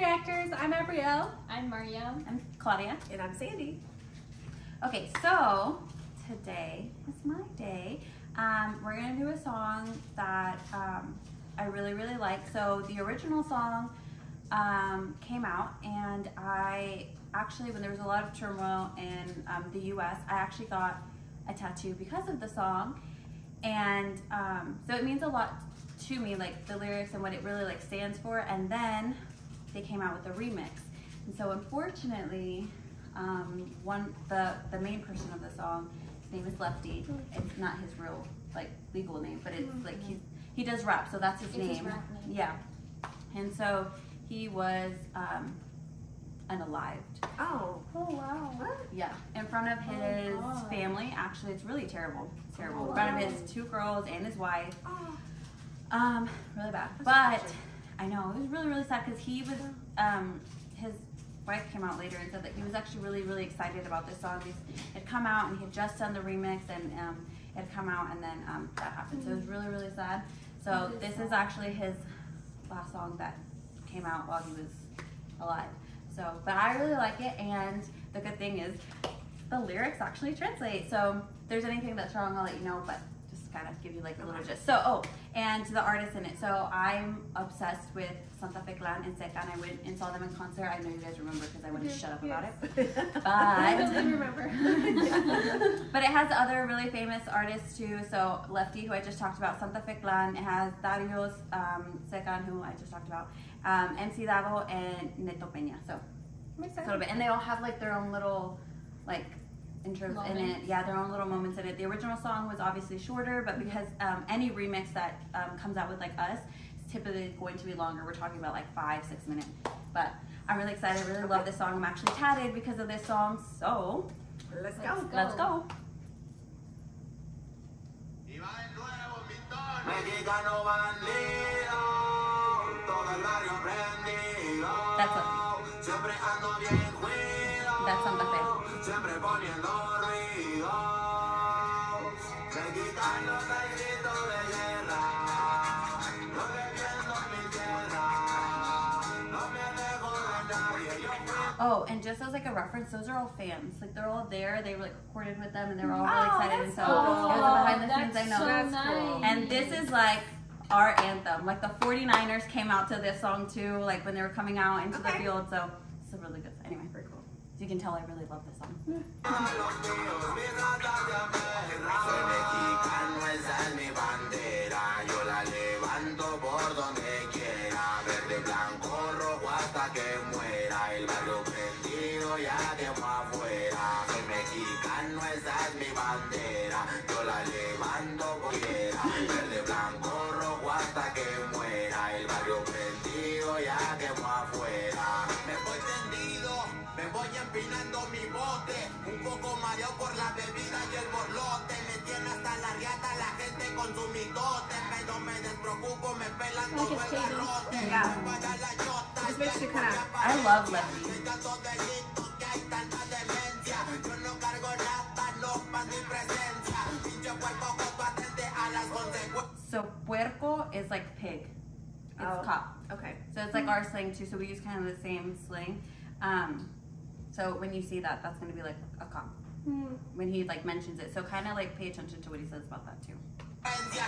Reactors. I'm Abrielle. I'm Mario. I'm Claudia. And I'm Sandy. Okay, so today is my day. Um, we're gonna do a song that um, I really, really like. So the original song um, came out, and I actually, when there was a lot of turmoil in um, the U.S., I actually got a tattoo because of the song, and um, so it means a lot to me, like the lyrics and what it really like stands for. And then they came out with a remix, and so unfortunately, um, one the the main person of the song, his name is Lefty. It's not his real like legal name, but it's like he's he does rap, so that's his It's his name. rap name. Yeah, and so he was um, unalived. Oh. Oh wow. What? Yeah, in front of his God. family. Actually, it's really terrible. It's terrible. Oh, in front of his two girls and his wife. Oh. Um, really bad. That's but. I know it was really, really sad because he was. Um, his wife came out later and said that he was actually really, really excited about this song. It had come out and he had just done the remix and um, it had come out and then um, that happened. So it was really, really sad. So this is actually his last song that came out while he was alive. So, but I really like it, and the good thing is the lyrics actually translate. So, if there's anything that's wrong, I'll let you know, but just kind of give you like a little gist. So, oh, and to the artists in it. So, I'm obsessed with Santa Fe Clan and Seca, and I went and saw them in concert. I know you guys remember because I wouldn't shut up about it. I But don't remember. but it has other really famous artists too. So Lefty, who I just talked about, Santa Fe Clan. It has Dharius um, C-Kan, who I just talked about, um, MC Davo, and Neto Peña. So a little bit, and they all have like their own little like intros in it. Yeah, their own little moments in it. The original song was obviously shorter, but because um, any remix that um, comes out with like us is typically going to be longer. We're talking about like five, six minutes. But I'm really excited. I really love this song. I'm actually tatted because of this song. So Let's go. Let's go. let's go. Y va de nuevo, Pitón. Mexicano bandido, todo el barrio prendido. That's a- Siempre ando bien cuido. That's Fe. Siempre poniendo ruido. Mexicano está el grito de guerra. Yo defiendo mi tierra. No me dejo de nadie. Yo Oh, and just as like a reference, those are all fans. Like they're all there. They were like recorded with them, and they were all really Oh, excited. And so that's it was behind the scenes. I know. so That's nice. cool. And this is like our anthem. Like the 49ers came out to this song too, like when they were coming out into the field. So it's a really good. Anyway, very cool. You can tell I really love this song. a por la bebida y el borlote. Me tiene hasta la riata la gente con su mitote. Pero me despreocupo, me pelan todo el garrote. Yeah. Me vaya la chota, Just makes you kind of. I love Lefty. soy tanto delito que hay tanta demencia. Yo no cargo nada, no pa' mi presencia. Pinche cuerpo con atente a las consecuencias. So puerco is like pig. It's Oh. cop. Okay. So it's like our slang too. So we use kind of the same slang. Um, so when you see that, that's gonna be like a cop Hmm. when he like mentions it. So kind of like pay attention to what he says about that too.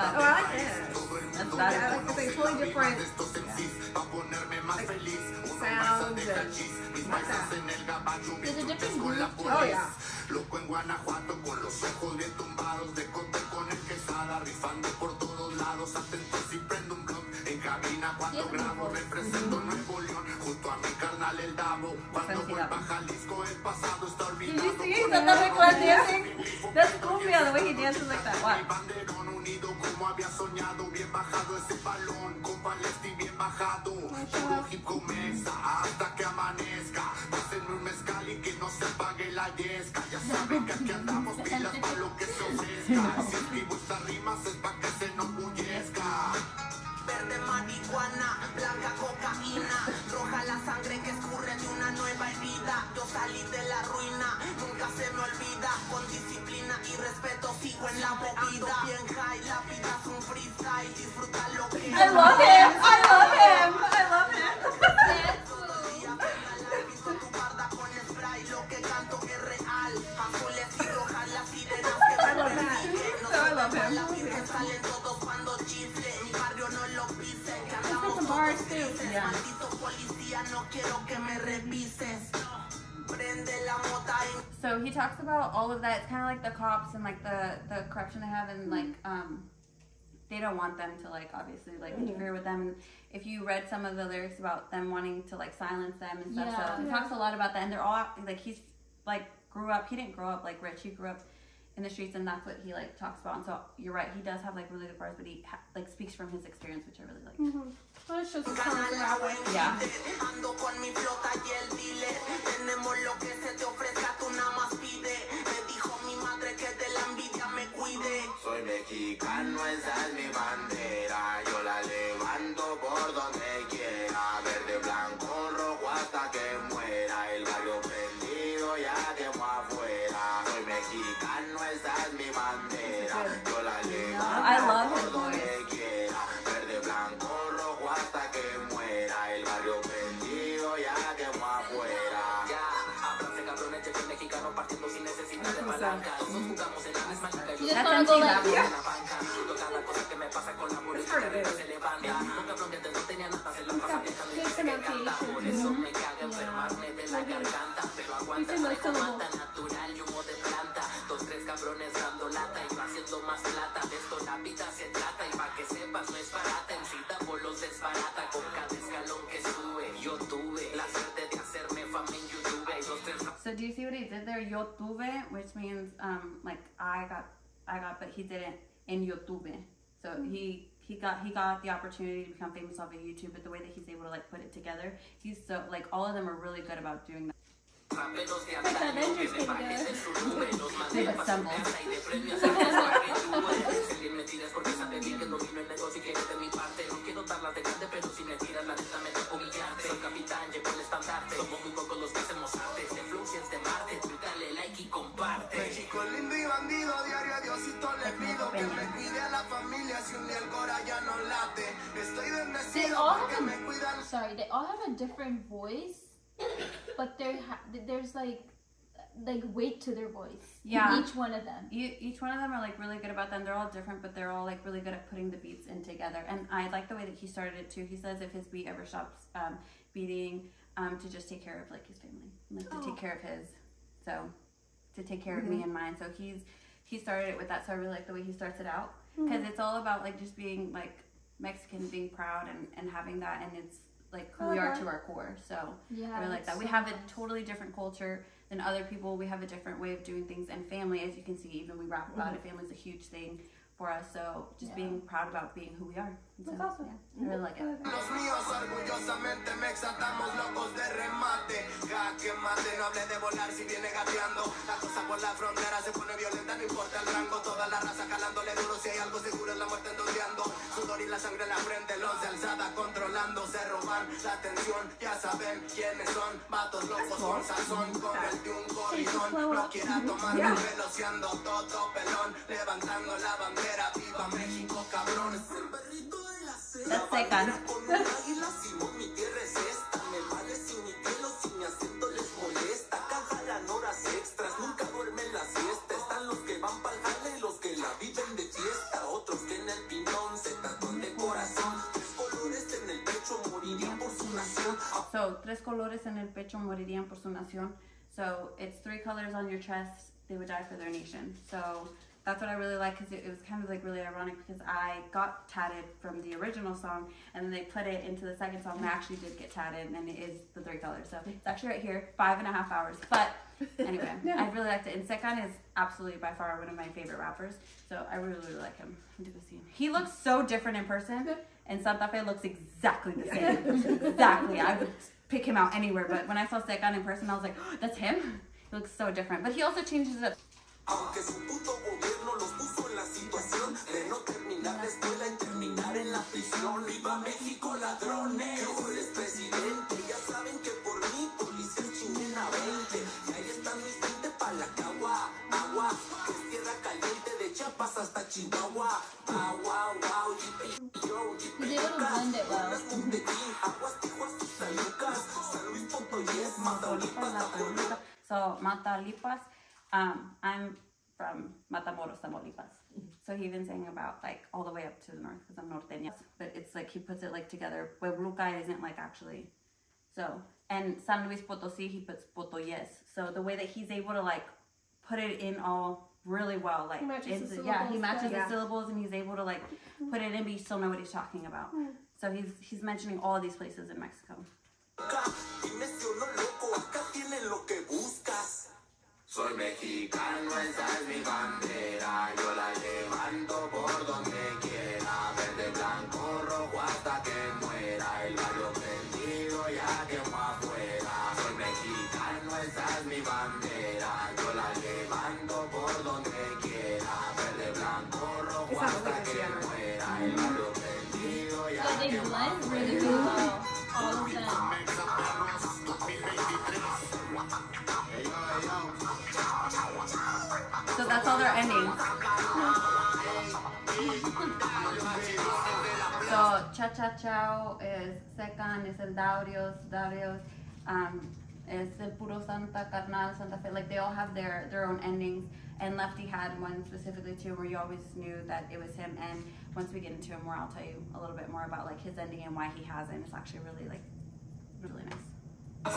más Oh. I like this. That's Yeah, I that. like this. Like totally different like, sounds and like that. There's a different groove to Oh yeah. Loco en Guanajuato con los ojos bien tumbados De cote con el quesada rifando por todos lados Atento si prendo un blog En cabina cuatro gramos. Represento Nuevo León Junto a mi carnal el Davo Cuando vuelva a. Jalisco El pasado está olvidado see Santa Fe Clan dancing? That's cumbia, the way he dances like that. Mi Watch. banderón unido como había soñado Bien bajado ese balón Con Palesti bien bajado Puro hip comienza hasta que amanezca Pásenme un mezcal y que no se apague la yesca Ya rica que andamos pilas pa' lo que se ofrezca. Si escribo estas rimas es pa' que se marihuana, blanca cocaína, roja la sangre que escurre de una nueva herida. Yo salí de la ruina, nunca se me olvida. Con disciplina y respeto sigo en la movida. Bien high, la vida es un freestyle, disfruta lo que Yeah. Maldito policía, no quiero que me revises. Prende la mota en So he talks about all of that. It's kind of like the cops and like the the corruption they have, and like um, they don't want them to like obviously like interfere with them. And if you read some of the lyrics about them wanting to like silence them and stuff, Yeah. so he talks a lot about that. And they're all like he's like grew up. He didn't grow up like rich. He grew up in the streets, and that's what he like talks about. And so you're right. He does have like really good bars, but he ha- like speaks from his experience, which I really like. Mm-hmm. Well, it's just Gana la buen Yeah. Planta. Dos, tres cabrones dando lata y va haciendo más plata. De esto la vida se trata y pa' que sepas no es barata. En cita do you see what he did there? Yo tuve, which means um like I got I got, but he didn't in YouTube. So he he got he got the opportunity to become famous off of YouTube, but the way that he's able to like put it together, he's so like all of them are really good about doing that. de lindo y bandido, diario a Diosito le pido que me cuide a la familia si un día el cora ya no late. Estoy They bendecido all porque have me cuidan. a, sorry, they all have a different voice, but there there's like like weight to their voice. Yeah. each one of them. You, each one of them are like really good about them. They're all different, but they're all like really good at putting the beats in together. And I like the way that he started it too. He says if his beat ever stops um, beating, um, to just take care of like his family, like to take care of his, so to take care of me mm-hmm. and mine. So he's he started it with that. So I really like the way he starts it out mm-hmm. because it's all about like just being like Mexican, being proud and and having that, and it's like who we are uh-huh. to our core. So Yeah, I really like that. We so have a totally different culture than other people. We have a different way of doing things, and family, as you can see, even we rap about mm-hmm. it. Family is a huge thing for us. So just Yeah. being proud about being who we are. And so, That's awesome. Yeah, I really like it. Los míos orgullosamente me exaltamos locos de remate. Jaque mate, no hable de volar si viene gateando. La cosa por la frontera se pone violenta, no importa el rango. Toda la raza calándole duro, si hay algo seguro es la muerte endondeando. Sudor y la sangre en la frente, los de alzada controlando. Se roban la atención, ya saben quiénes son. Vatos locos con sazón, con el de un corridón. No quiera tomarme veloceando todo pelón. Levantando la bandera, viva México, cabrones. El perrito. That's second. So, tres colores en el pecho morirían por su nación. So, it's three colors on your chest, they would die for their nation. So, that's what I really like because it, it was kind of like really ironic because I got tatted from the original song and then they put it into the second song. and I actually did get tatted and it is the three colors. So it's actually right here, five and a half hours. But anyway, I really liked it. And C-Kan is absolutely by far one of my favorite rappers. So I really, really like him. Let me go. He looks so different in person. And Santa Fe looks exactly the same. exactly. I would pick him out anywhere. But when I saw C-Kan in person, I was like, oh, that's him. he looks so different. But he also changes it up. Aunque su puto gobierno los puso en la situación de no terminar la escuela y terminar en la prisión. ¡Viva México, ladrones! Yo eres presidente, ya saben que por mí policía chinguen a 20. Y ahí están mis gente pa' la cagua, agua, que es tierra caliente de Chiapas hasta Chihuahua. Agua, wow, yipi, yo, yipi. Unas Tuntequín, aguas, Tijuas, San Lucas, San Luis Potosí, Tamaulipas, Tamaulipas. So Matalipas, um, I'm from Matamoros, Tamaulipas. So he even saying about like all the way up to the north because I'm norteña. But it's like he puts it like together. Puebluca isn't like actually. So and San Luis Potosi he puts Potoyes. So the way that he's able to like put it in all really well, like He matches the yeah, he matches yeah. the syllables and he's able to like put it in, but you still know what he's talking about. Hmm. So he's he's mentioning all these places in Mexico. Soy mexicano, esa es mi bandera. Yo la levanto All endings. So cha cha chao is C-Kan is el daurios daurios um, is el puro Santa Carnal Santa Fe like they all have their their own endings and Lefty had one specifically too where you always knew that it was him and once we get into it more I'll tell you a little bit more about like his ending and why he has it and it's actually really like really nice. Oye,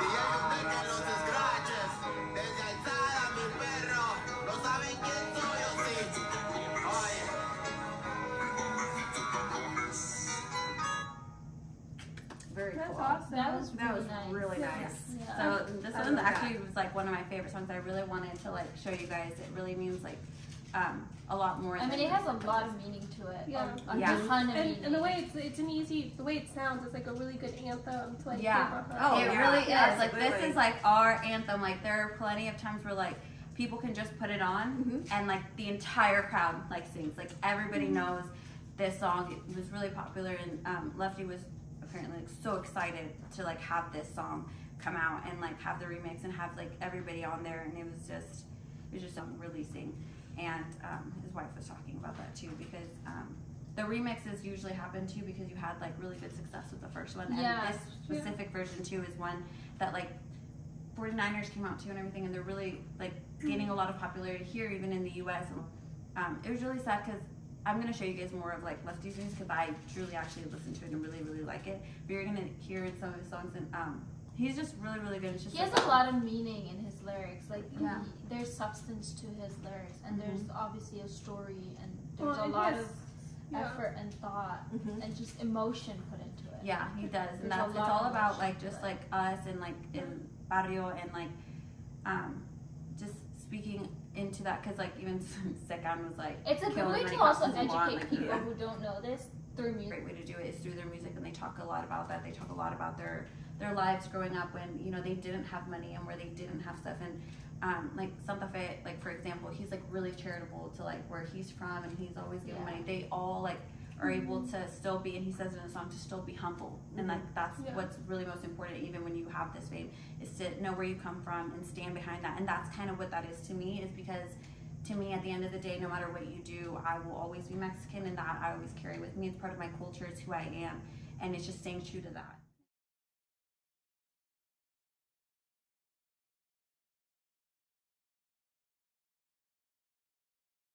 DJ usted que los scratches. Desde alzada. Very That's cool. awesome. That was That really was nice. really nice. Yeah. So this I one love actually that. was like one of my favorite songs. I really wanted to like show you guys. It really means like um, a lot more. I than mean, it has a lot of meaning to it. Yeah. A, a Yeah. ton of And, meaning. and the way it's it's an easy the way it sounds it's like a really good anthem to like Yeah. Oh, that. it yeah. really Yeah, is. Like this is like our anthem. Like there are plenty of times where like people can just put it on Mm-hmm. and like the entire crowd like sings. Like everybody knows this song. It was really popular and um, Lefty was apparently like so excited to like have this song come out and like have the remix and have like everybody on there and it was just it was just something releasing and um, his wife was talking about that too because um, the remixes usually happen too because you had like really good success with the first one and Yeah. this specific version too is one that like 49ers came out too and everything and they're really like gaining a lot of popularity here even in the US and um, it was really sad because I'm gonna show you guys more of like Lefty's things because I truly actually listen to it and really really like it but you're gonna hear in some of his songs and um, he's just really really good it's just he has like, a lot of meaning in his lyrics. Like Yeah. he, there's substance to his lyrics, and there's obviously a story, and there's Well, a lot yes. of Yeah. effort and thought Mhm. and just emotion put into it. Yeah, he does, and that's it's all about like just like us and like in barrio and like um just speaking into that because like even C-Kan was like It's a good way to also Costas a educate like, people yeah. who don't know this through A music. great way to do it is through their music and they talk a lot about that they talk a lot about their their lives growing up when you know they didn't have money and where they didn't have stuff and um, like Santa Fe like for example he's like really charitable to like where he's from and he's always giving Yeah. money they all like are able to still be and he says in a song to still be humble. And like that's Yeah. what's really most important even when you have this fame is to know where you come from and stand behind that. And that's kind of what that is to me is because to me at the end of the day no matter what you do i will always be mexican and that i always carry with me. It's part of my culture. It's who i am. And it's just staying true to that